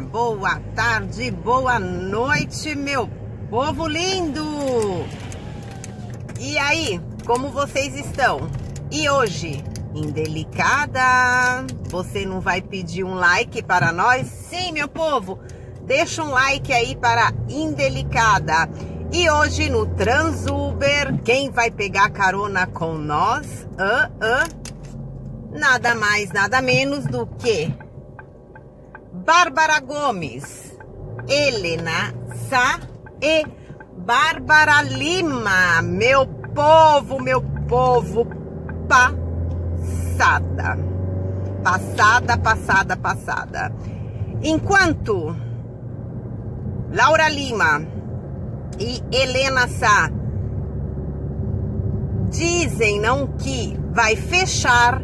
boa tarde, boa noite, meu povo lindo! E aí, como vocês estão? E hoje, indelicada, você não vai pedir um like para nós? Sim, meu povo, deixa um like aí para indelicada. E hoje no Transuber, quem vai pegar carona com nós? Uh, uh, nada mais, nada menos do que Bárbara Gomes, Helena Sá e Bárbara Lima. Meu povo, meu povo, passada. Passada, passada, passada. Enquanto Laura Lima e Helena Sá dizem não que vai fechar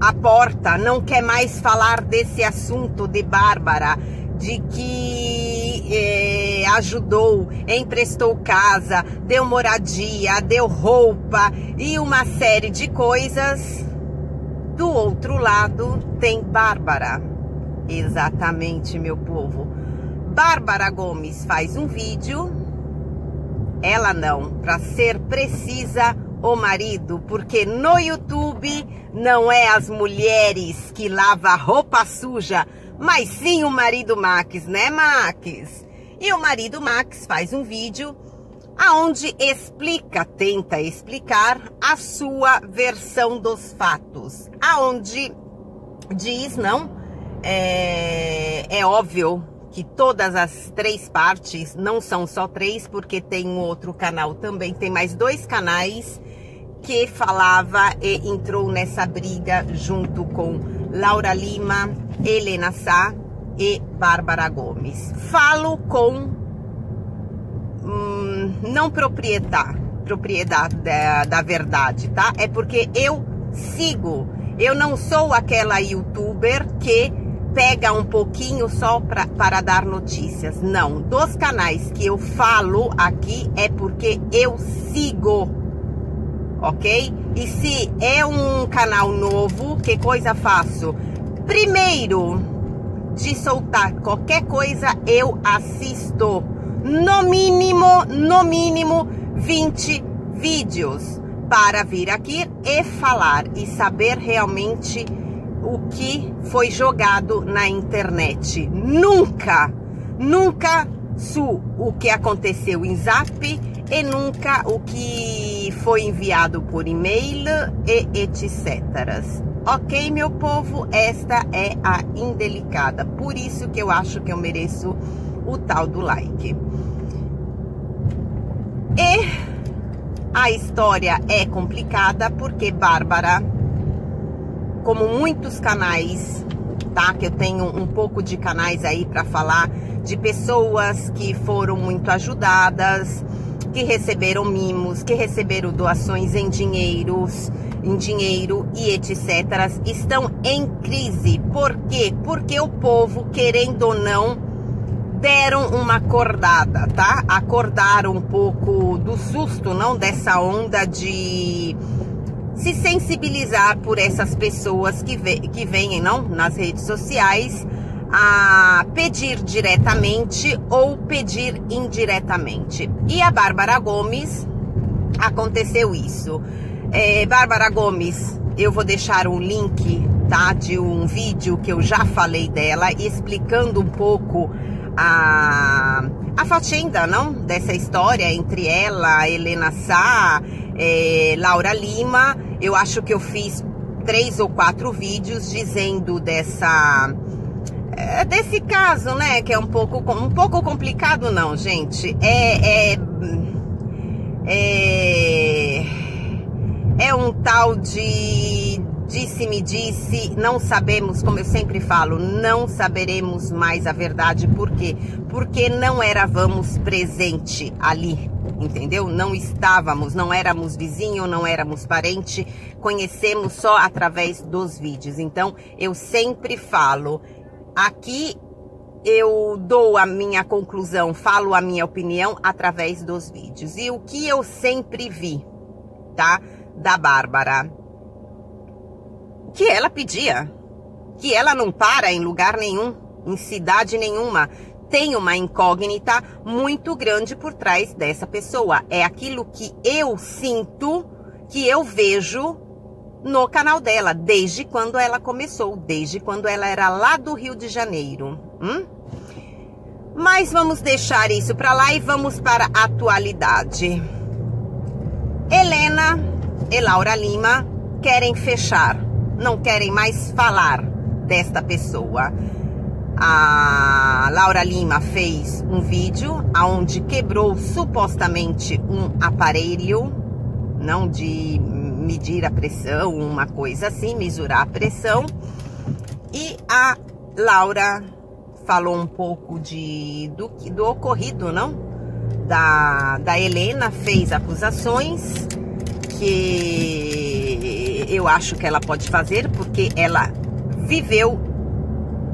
a porta, não quer mais falar desse assunto de Bárbara, de que é, ajudou, emprestou casa, deu moradia, deu roupa e uma série de coisas. Do outro lado tem Bárbara. Exatamente, meu povo. Bárbara Gomes faz um vídeo. Ela não, para ser precisa, o marido, porque no YouTube não é as mulheres que lava roupa suja, mas sim o marido Max, né, Max? E o marido Max faz um vídeo aonde explica, tenta explicar a sua versão dos fatos, aonde diz, não, é, é óbvio que todas as três partes, não são só três, porque tem um outro canal também, tem mais dois canais que falava e entrou nessa briga junto com Laura Lima, Helena Sá e Bárbara Gomes. Falo com hum, não propriedade, propriedade da, da verdade, tá? É porque eu sigo, eu não sou aquela youtuber que pega um pouquinho só pra, para dar notícias. Não, dos canais que eu falo aqui é porque eu sigo ok? E se é um canal novo, que coisa faço? Primeiro de soltar qualquer coisa, eu assisto no mínimo, no mínimo 20 vídeos para vir aqui e falar e saber realmente o que foi jogado na internet. Nunca, nunca su o que aconteceu em Zap e nunca o que foi enviado por e-mail e etc. Ok, meu povo? Esta é a indelicada. Por isso que eu acho que eu mereço o tal do like. E a história é complicada porque Bárbara, como muitos canais, tá? Que eu tenho um pouco de canais aí para falar de pessoas que foram muito ajudadas, que receberam mimos, que receberam doações em dinheiros, em dinheiro e etc, estão em crise. Por quê? Porque o povo, querendo ou não, deram uma acordada, tá? Acordaram um pouco do susto, não dessa onda de se sensibilizar por essas pessoas que, ve que vêm, não, nas redes sociais a pedir diretamente ou pedir indiretamente. E a Bárbara Gomes aconteceu isso. É, Bárbara Gomes, eu vou deixar um link tá, de um vídeo que eu já falei dela, explicando um pouco a, a fazenda, não? Dessa história entre ela, Helena Sá, é, Laura Lima. Eu acho que eu fiz três ou quatro vídeos dizendo dessa é desse caso, né, que é um pouco, um pouco complicado não, gente, é, é, é, é um tal de disse-me disse, não sabemos, como eu sempre falo, não saberemos mais a verdade, por quê? Porque não éramos presente ali, entendeu? Não estávamos, não éramos vizinho, não éramos parente, conhecemos só através dos vídeos. Então, eu sempre falo, Aqui eu dou a minha conclusão, falo a minha opinião através dos vídeos. E o que eu sempre vi, tá? Da Bárbara. Que ela pedia. Que ela não para em lugar nenhum. em cidade nenhuma, tem uma incógnita muito grande por trás dessa pessoa. É aquilo que eu sinto, que eu vejo no canal dela, desde quando ela começou, desde quando ela era lá do Rio de Janeiro. Hum? Mas vamos deixar isso para lá e vamos para a atualidade. Helena e Laura Lima querem fechar, não querem mais falar desta pessoa. A Laura Lima fez um vídeo onde quebrou supostamente um aparelho, não de medir a pressão, uma coisa assim, mesurar a pressão. E a Laura falou um pouco de, do, do ocorrido, não? Da, da Helena, fez acusações que eu acho que ela pode fazer, porque ela viveu,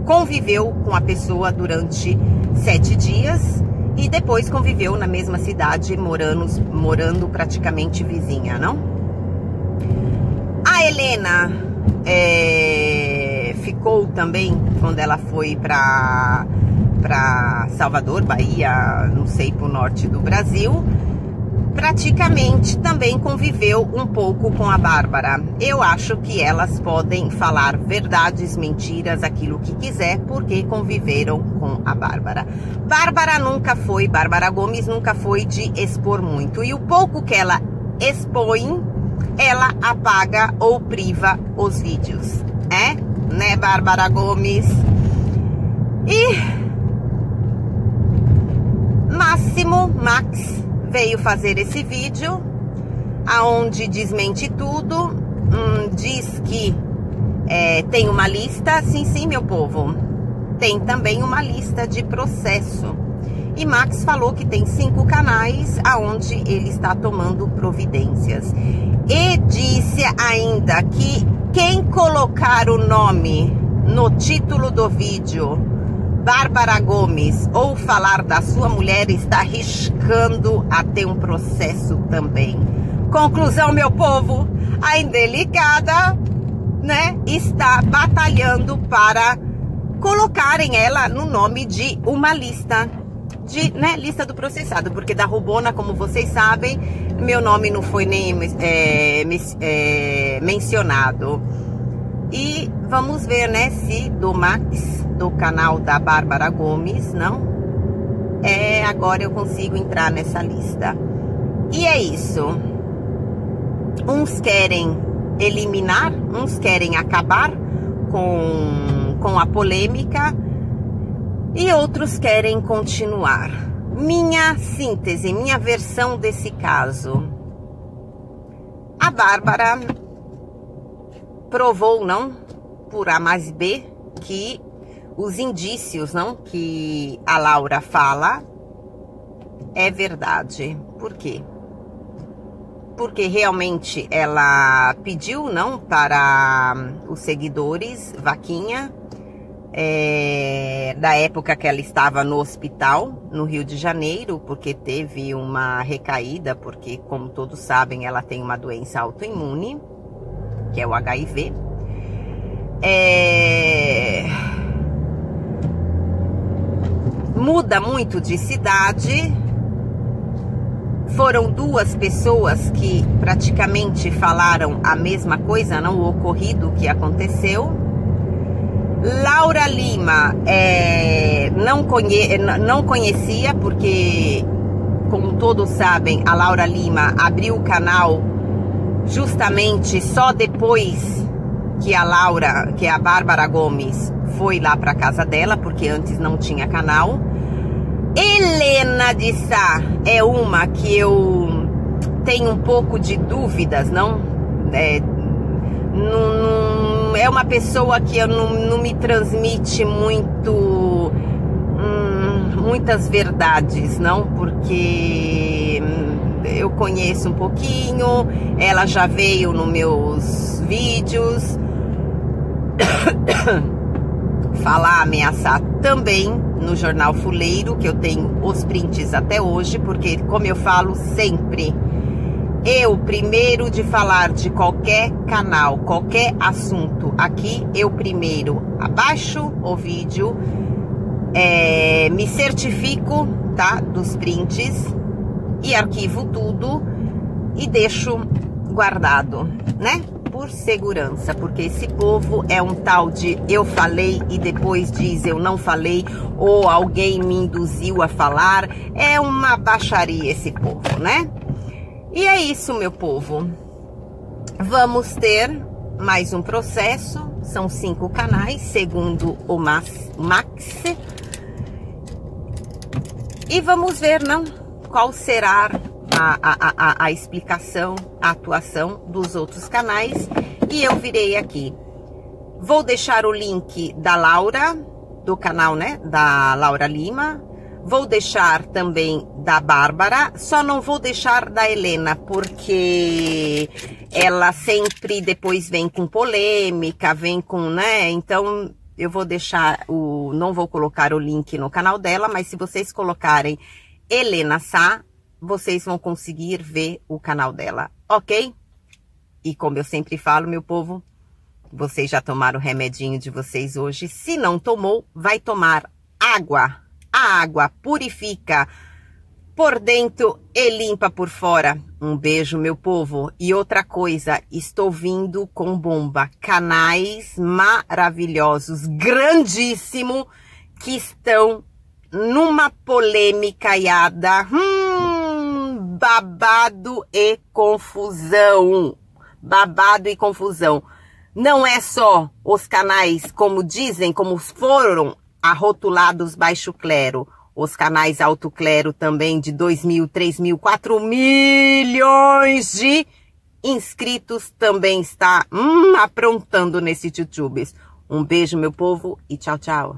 conviveu com a pessoa durante sete dias e depois conviveu na mesma cidade, morando, morando praticamente vizinha, não? Helena é, ficou também quando ela foi para para Salvador, Bahia, não sei, para o norte do Brasil, praticamente também conviveu um pouco com a Bárbara. Eu acho que elas podem falar verdades, mentiras, aquilo que quiser, porque conviveram com a Bárbara. Bárbara nunca foi, Bárbara Gomes nunca foi de expor muito. E o pouco que ela expõe, ela apaga ou priva os vídeos. É? Né, Bárbara Gomes? E Máximo Max veio fazer esse vídeo aonde desmente tudo, hum, diz que é, tem uma lista, sim, sim, meu povo, tem também uma lista de processo. E Max falou que tem cinco canais aonde ele está tomando providências. E disse ainda que quem colocar o nome no título do vídeo Bárbara Gomes ou falar da sua mulher está arriscando a ter um processo também. Conclusão, meu povo, a indelicada, né, está batalhando para colocarem ela no nome de uma lista de, né, lista do processado, porque da Rubona, como vocês sabem, meu nome não foi nem é, é, mencionado. E vamos ver, né, se do Max, do canal da Bárbara Gomes, não? É, agora eu consigo entrar nessa lista. E é isso. Uns querem eliminar, uns querem acabar com, com a polêmica e outros querem continuar. Minha síntese, minha versão desse caso. A Bárbara provou, não, por A mais B, que os indícios, não, que a Laura fala é verdade. Por quê? Porque realmente ela pediu, não, para os seguidores, vaquinha, é, da época que ela estava no hospital, no Rio de Janeiro, porque teve uma recaída, porque, como todos sabem, ela tem uma doença autoimune que é o HIV. É... Muda muito de cidade. Foram duas pessoas que praticamente falaram a mesma coisa, não o ocorrido que aconteceu. Laura Lima é, não, conhe, não conhecia, porque, como todos sabem, a Laura Lima abriu o canal justamente só depois que a Laura, que a Bárbara Gomes foi lá para casa dela, porque antes não tinha canal. Helena de Sá é uma que eu tenho um pouco de dúvidas, não? É, não, é uma pessoa que eu não, não me transmite muito hum, muitas verdades, não? Porque eu conheço um pouquinho, ela já veio nos meus vídeos falar, ameaçar também no jornal Fuleiro, que eu tenho os prints até hoje, porque como eu falo sempre, eu primeiro de falar de qualquer canal, qualquer assunto aqui, eu primeiro abaixo o vídeo, é, me certifico, tá? Dos prints e arquivo tudo e deixo guardado, né? Por segurança, porque esse povo é um tal de eu falei e depois diz eu não falei, ou alguém me induziu a falar. É uma baixaria esse povo, né? E é isso, meu povo. Vamos ter mais um processo. São cinco canais, segundo o Max. E vamos ver, não? Qual será a, a, a, a explicação, a atuação dos outros canais. E eu virei aqui. Vou deixar o link da Laura, do canal, né? Da Laura Lima. Vou deixar também da Bárbara, só não vou deixar da Helena, porque ela sempre depois vem com polêmica, vem com, né? Então eu vou deixar o. Não vou colocar o link no canal dela, mas se vocês colocarem Helena Sá, vocês vão conseguir ver o canal dela, ok? E como eu sempre falo, meu povo, vocês já tomaram o remedinho de vocês hoje. Se não tomou, vai tomar água. A água purifica por dentro e limpa por fora. Um beijo, meu povo. E outra coisa, estou vindo com bomba. Canais maravilhosos, grandíssimo, que estão numa polêmica iada. Hum, babado e confusão. Babado e confusão. Não é só os canais, como dizem, como foram arrotulados baixo clero, os canais alto clero também de 2 mil, 3 mil, 4 milhões de inscritos também está hum, aprontando nesse YouTube. Um beijo, meu povo, e tchau, tchau.